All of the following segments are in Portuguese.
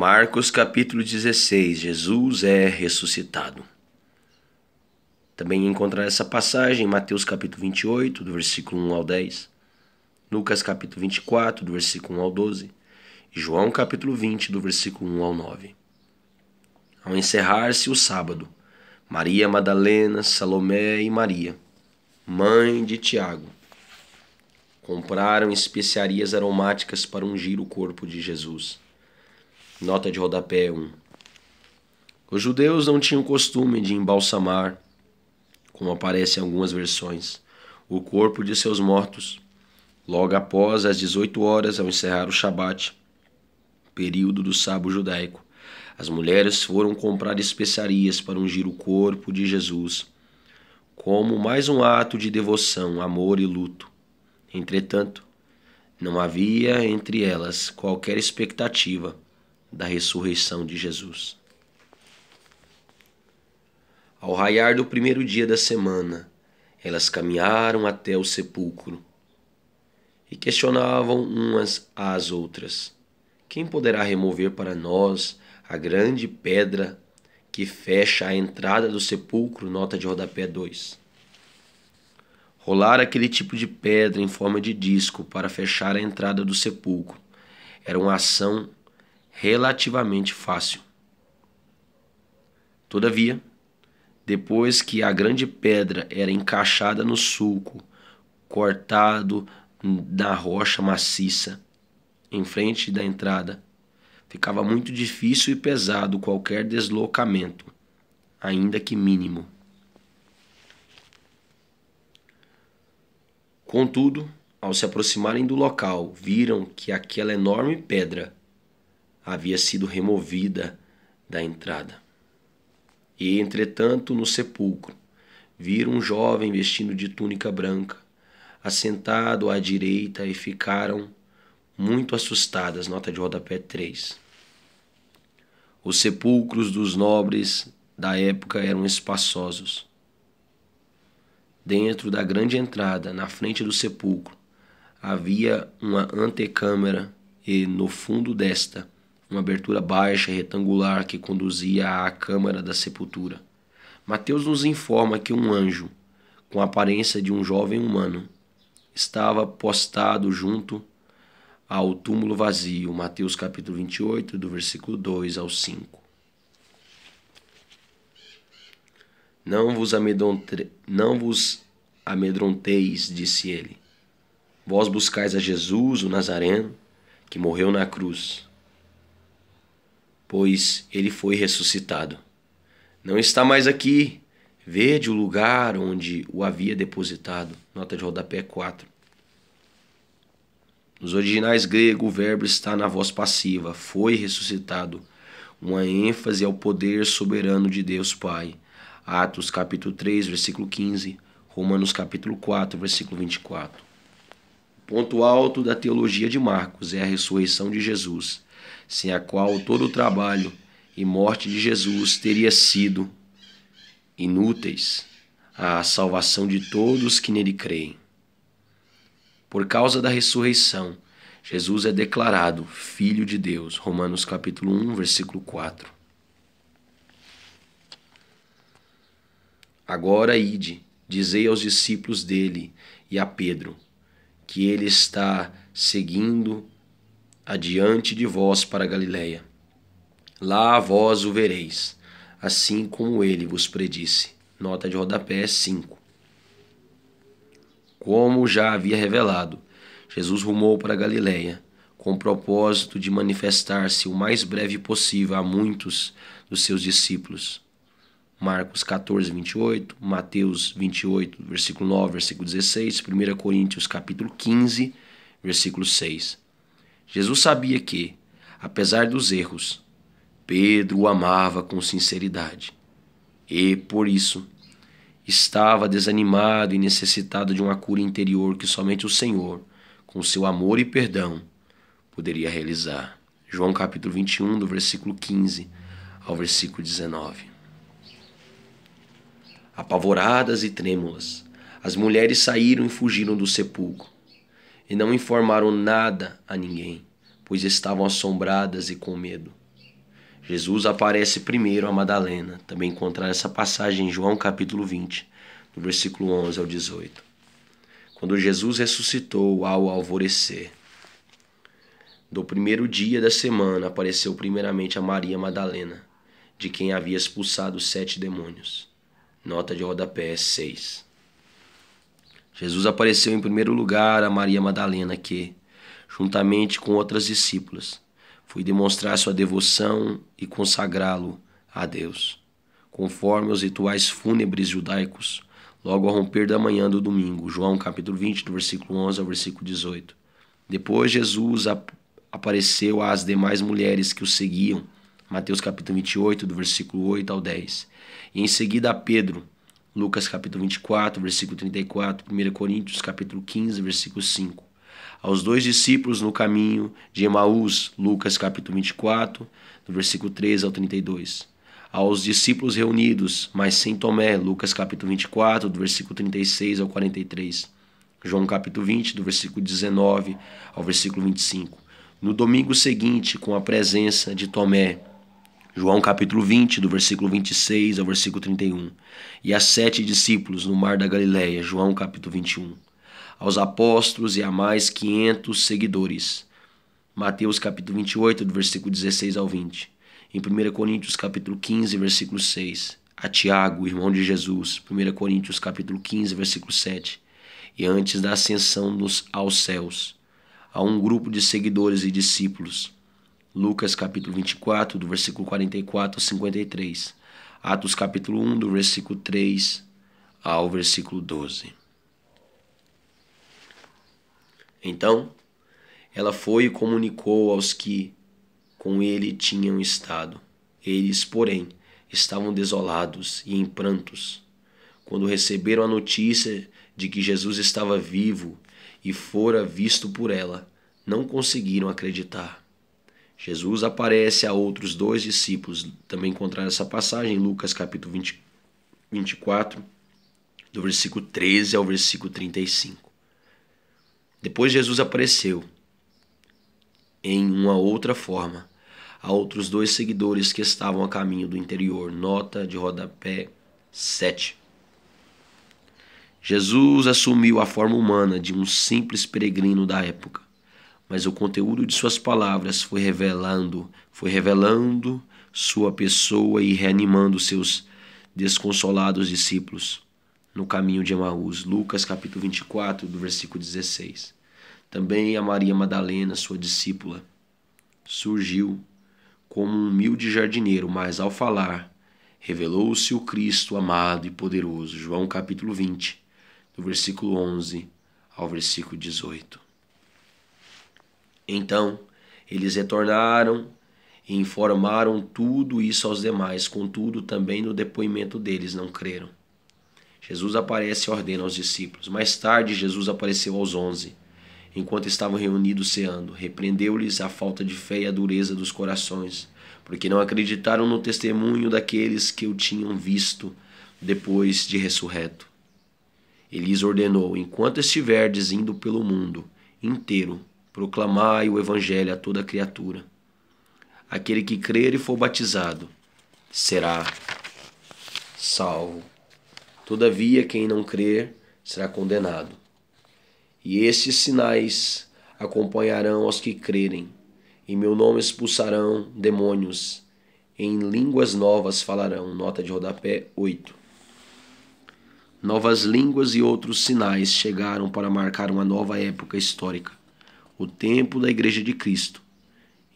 Marcos capítulo 16 Jesus é ressuscitado. Também encontrar essa passagem em Mateus capítulo 28, do versículo 1 ao 10, Lucas capítulo 24, do versículo 1 ao 12, e João capítulo 20, do versículo 1 ao 9. Ao encerrar-se o sábado, Maria Madalena, Salomé e Maria, mãe de Tiago, compraram especiarias aromáticas para ungir o corpo de Jesus. Nota de rodapé 1. Os judeus não tinham costume de embalsamar, como aparece em algumas versões, o corpo de seus mortos, logo após as 18 horas ao encerrar o Shabat, período do sábado judaico. As mulheres foram comprar especiarias para ungir o corpo de Jesus, como mais um ato de devoção, amor e luto. Entretanto, não havia entre elas qualquer expectativa da ressurreição de Jesus. Ao raiar do primeiro dia da semana, elas caminharam até o sepulcro e questionavam umas às outras: Quem poderá remover para nós a grande pedra que fecha a entrada do sepulcro? Nota de rodapé 2. Rolar aquele tipo de pedra em forma de disco para fechar a entrada do sepulcro era uma ação relativamente fácil. Todavia, depois que a grande pedra era encaixada no sulco, cortado na rocha maciça, em frente da entrada, ficava muito difícil e pesado qualquer deslocamento, ainda que mínimo. Contudo, ao se aproximarem do local, viram que aquela enorme pedra havia sido removida da entrada. E, entretanto, no sepulcro, viram um jovem vestindo de túnica branca, assentado à direita e ficaram muito assustadas. Nota de rodapé 3. Os sepulcros dos nobres da época eram espaçosos. Dentro da grande entrada, na frente do sepulcro, havia uma antecâmara e, no fundo desta, uma abertura baixa retangular que conduzia à câmara da sepultura. Mateus nos informa que um anjo, com a aparência de um jovem humano, estava postado junto ao túmulo vazio. Mateus capítulo 28, do versículo 2 ao 5. Não vos, não vos amedronteis, disse ele. Vós buscais a Jesus, o Nazareno, que morreu na cruz pois ele foi ressuscitado. Não está mais aqui. Vede o lugar onde o havia depositado. Nota de rodapé 4. Nos originais grego, o verbo está na voz passiva, foi ressuscitado, uma ênfase ao poder soberano de Deus Pai. Atos capítulo 3, versículo 15, Romanos capítulo 4, versículo 24. Ponto alto da teologia de Marcos é a ressurreição de Jesus sem a qual todo o trabalho e morte de Jesus teria sido inúteis à salvação de todos que nele creem. Por causa da ressurreição, Jesus é declarado Filho de Deus. Romanos capítulo 1, versículo 4. Agora ide, dizei aos discípulos dele e a Pedro, que ele está seguindo adiante de vós para Galiléia. Lá vós o vereis, assim como ele vos predisse. Nota de rodapé 5. Como já havia revelado, Jesus rumou para Galiléia, com o propósito de manifestar-se o mais breve possível a muitos dos seus discípulos. Marcos 14, 28, Mateus 28, versículo 9, versículo 16, 1 Coríntios capítulo 15, versículo 6. Jesus sabia que, apesar dos erros, Pedro o amava com sinceridade e, por isso, estava desanimado e necessitado de uma cura interior que somente o Senhor, com seu amor e perdão, poderia realizar. João capítulo 21, do versículo 15 ao versículo 19. Apavoradas e trêmulas, as mulheres saíram e fugiram do sepulcro e não informaram nada a ninguém, pois estavam assombradas e com medo. Jesus aparece primeiro a Madalena. Também encontrar essa passagem em João capítulo 20, do versículo 11 ao 18. Quando Jesus ressuscitou ao alvorecer. Do primeiro dia da semana apareceu primeiramente a Maria Madalena, de quem havia expulsado sete demônios. Nota de rodapé 6. Jesus apareceu em primeiro lugar a Maria Madalena, que, juntamente com outras discípulas, foi demonstrar sua devoção e consagrá-lo a Deus, conforme os rituais fúnebres judaicos, logo ao romper da manhã do domingo. João capítulo 20, do versículo 11 ao versículo 18. Depois Jesus ap apareceu às demais mulheres que o seguiam, Mateus capítulo 28, do versículo 8 ao 10. E em seguida a Pedro, Lucas capítulo 24, versículo 34, 1 Coríntios capítulo 15, versículo 5. Aos dois discípulos no caminho de Emaús, Lucas capítulo 24, do versículo 13 ao 32. Aos discípulos reunidos, mas sem Tomé, Lucas capítulo 24, do versículo 36 ao 43. João capítulo 20, do versículo 19 ao versículo 25. No domingo seguinte, com a presença de Tomé, João capítulo 20, do versículo 26 ao versículo 31. E a sete discípulos no mar da Galileia, João capítulo 21. Aos apóstolos e a mais quinhentos seguidores. Mateus capítulo 28, do versículo 16 ao 20. Em 1 Coríntios capítulo 15, versículo 6. A Tiago, irmão de Jesus, 1 Coríntios capítulo 15, versículo 7. E antes da ascensão nos, aos céus, a um grupo de seguidores e discípulos Lucas capítulo 24, do versículo 44 ao 53. Atos capítulo 1, do versículo 3 ao versículo 12. Então, ela foi e comunicou aos que com ele tinham estado. Eles, porém, estavam desolados e em prantos, quando receberam a notícia de que Jesus estava vivo e fora visto por ela, não conseguiram acreditar. Jesus aparece a outros dois discípulos. Também encontrar essa passagem em Lucas capítulo 20, 24, do versículo 13 ao versículo 35. Depois Jesus apareceu em uma outra forma a outros dois seguidores que estavam a caminho do interior. Nota de rodapé 7. Jesus assumiu a forma humana de um simples peregrino da época mas o conteúdo de suas palavras foi revelando, foi revelando sua pessoa e reanimando seus desconsolados discípulos no caminho de Emaús. Lucas capítulo 24, do versículo 16. Também a Maria Madalena, sua discípula, surgiu como um humilde jardineiro, mas ao falar, revelou-se o Cristo amado e poderoso. João capítulo 20, do versículo 11 ao versículo 18. Então eles retornaram e informaram tudo isso aos demais, contudo, também no depoimento deles não creram. Jesus aparece e ordena aos discípulos. Mais tarde, Jesus apareceu aos onze, enquanto estavam reunidos ceando. Repreendeu-lhes a falta de fé e a dureza dos corações, porque não acreditaram no testemunho daqueles que o tinham visto depois de ressurreto. Ele lhes ordenou: enquanto estiverdes indo pelo mundo inteiro, proclamai o Evangelho a toda criatura. Aquele que crer e for batizado será salvo. Todavia, quem não crer será condenado. E estes sinais acompanharão aos que crerem. Em meu nome expulsarão demônios. Em línguas novas falarão. Nota de rodapé 8. Novas línguas e outros sinais chegaram para marcar uma nova época histórica o tempo da igreja de Cristo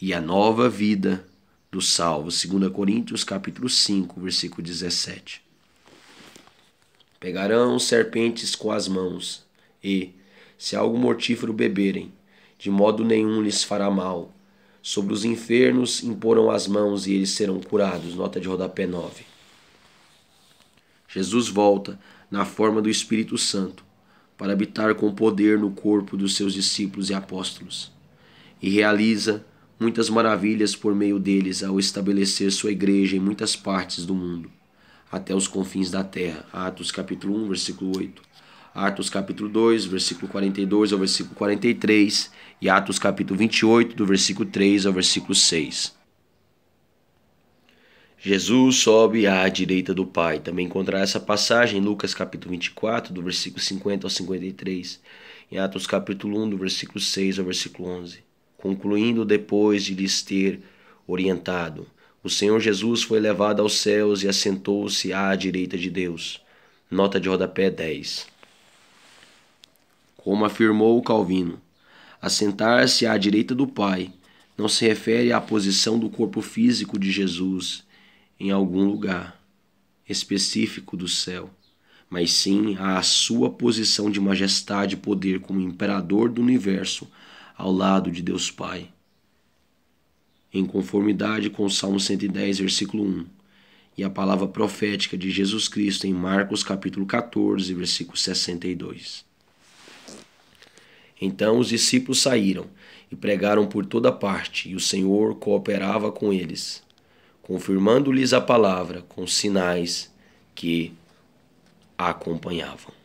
e a nova vida do salvo. 2 Coríntios capítulo 5, versículo 17. Pegarão serpentes com as mãos e, se algo mortífero beberem, de modo nenhum lhes fará mal. Sobre os enfermos imporão as mãos e eles serão curados. Nota de rodapé 9. Jesus volta na forma do Espírito Santo para habitar com poder no corpo dos seus discípulos e apóstolos, e realiza muitas maravilhas por meio deles ao estabelecer sua igreja em muitas partes do mundo, até os confins da terra. Atos capítulo 1, versículo 8. Atos capítulo 2, versículo 42 ao versículo 43 e Atos capítulo 28, do versículo 3 ao versículo 6. Jesus sobe à direita do Pai. Também encontrar essa passagem em Lucas capítulo 24, do versículo 50 ao 53, em Atos capítulo 1, do versículo 6 ao versículo 11. Concluindo depois de lhes ter orientado, o Senhor Jesus foi levado aos céus e assentou-se à direita de Deus. Nota de rodapé 10. Como afirmou Calvino, assentar-se à direita do Pai não se refere à posição do corpo físico de Jesus em algum lugar específico do céu, mas sim à sua posição de majestade e poder como imperador do universo ao lado de Deus Pai. Em conformidade com o Salmo 110, versículo 1, e a palavra profética de Jesus Cristo em Marcos capítulo 14, versículo 62. Então os discípulos saíram e pregaram por toda parte, e o Senhor cooperava com eles, confirmando-lhes a palavra com sinais que a acompanhavam.